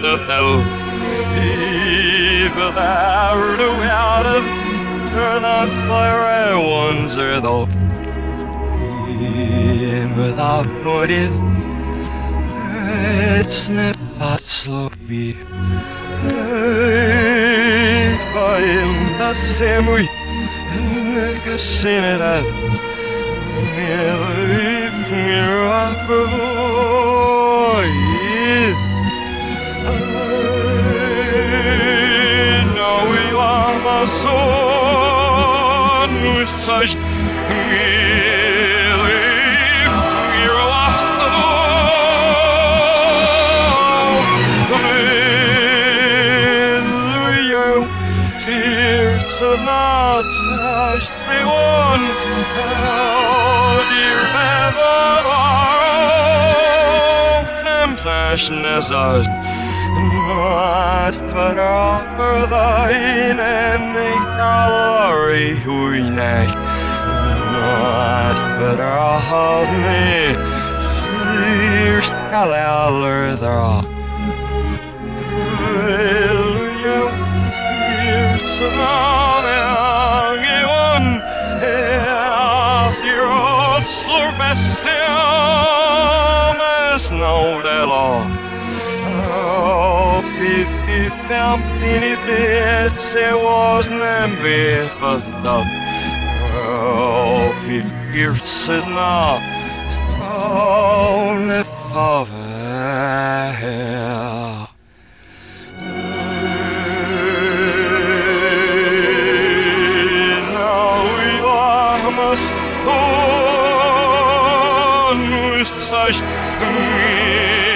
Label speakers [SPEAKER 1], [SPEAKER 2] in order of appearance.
[SPEAKER 1] snøfell. Even there du er det, for the slare ones are the without notice. It's not but sloppy. Vaim da semui, neka sinera. If you're who's such not such the one how dear ever are temptation is us must put over thine enemy glory who neck must put of me Sears shall aller the Hallelujah Sears Tsunami Sirot Slurfestium Snow de la Fifty Filip tam Filipet se was nem vérhazdag. Filip szedna, stone favel. Oh, он, саш, мир.